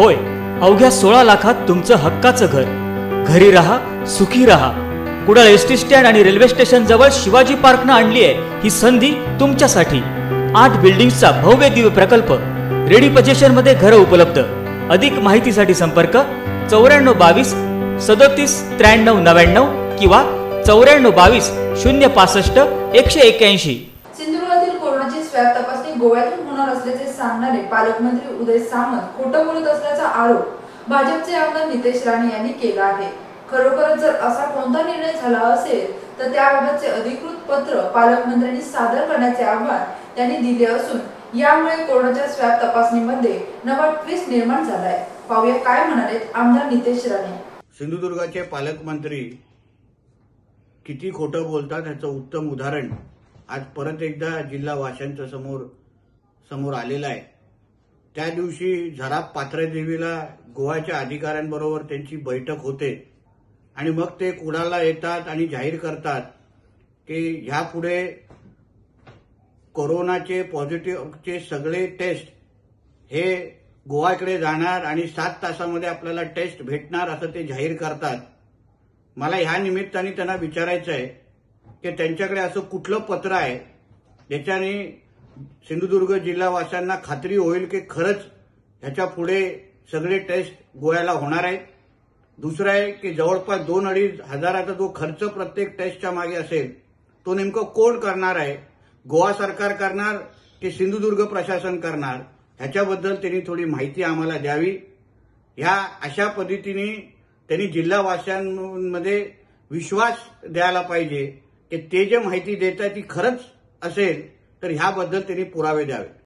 होय अवघ्या सोळा लाखात तुमचं हक्काचं घर. घरी राहा सुखी राहा. कुडाळ एस टी स्टँड आणि रेल्वे स्टेशन जवळ शिवाजी पार्कनं आणली आहे ही संधी तुमच्यासाठी. आठ बिल्डिंगचा भव्य दिव्य प्रकल्प. रेडी मध्ये घरं उपलब्ध. अधिक माहितीसाठी संपर्क चौऱ्याण्णव बावीस सदतीस त्र्याण्णव नव्याण्णव किंवा चौऱ्याण्णव बावीस शून्य पासष्ट एकशे एक्याऐंशी स्वॅब तपासणी गोव्यातून होणार असल्याचे सांगणारे पालकमंत्री उदय सामंत खोटं बोलत असल्याचा आरोप भाजपचे आमदार नितेश राणे यांनी केला आहे. खरोखरच जर असा कोणता निर्णय झाला असेल तर त्याबाबतचे अधिकृत पत्र पालकमंत्र्यांनी सादर करण्याचे आवाहन त्यांनी दिले असून यामुळे कोरोनाच्या स्वॅब तपासणीमध्ये नवा ट्विस्ट निर्माण झालाय. पाहूया काय म्हणाले आमदार नितेश राणे. सिंधुदुर्गाचे पालकमंत्री किती खोटं बोलतात ह्याचं उत्तम उदाहरण आज परत एकदा जिल्हा वाशांच्या समोर समोर आलेला आहे. त्या दिवशी झराप पात्रदेवीला गोव्याच्या अधिकाऱ्यांबरोबर त्यांची बैठक होते. आणि मग ते कुणाला येतात आणि जाहीर करतात की ह्यापुढे कोरोनाचे पॉझिटिव्हचे सगळे टेस्ट हे गोवाकडे जाणार आणि सात तासामध्ये आपल्याला टेस्ट भेटणार असं ते जाहीर करतात. मला ह्या निमित्ताने त्यांना विचारायचं आहे की त्यांच्याकडे असं कुठलं पत्र आहे ज्याच्याने सिंधुदुर्ग जिल्हावासियांना खात्री होईल की खरंच ह्याच्या पुढे सगळे टेस्ट गोव्याला होणार आहेत. दुसरं आहे की जवळपास दोन अडीच हजाराचा जो खर्च प्रत्येक टेस्टच्या मागे असेल तो नेमकं कोण करणार आहे? गोवा सरकार करणार की सिंधुदुर्ग प्रशासन करणार? ह्याच्याबद्दल त्यांनी थोडी माहिती आम्हाला द्यावी. ह्या अशा पद्धतीने त्यांनी जिल्हावासियांमध्ये विश्वास द्यायला पाहिजे. की ते जे माहिती देत आहे ती खरंच असेल तर ह्याबद्दल त्यांनी पुरावे द्यावे.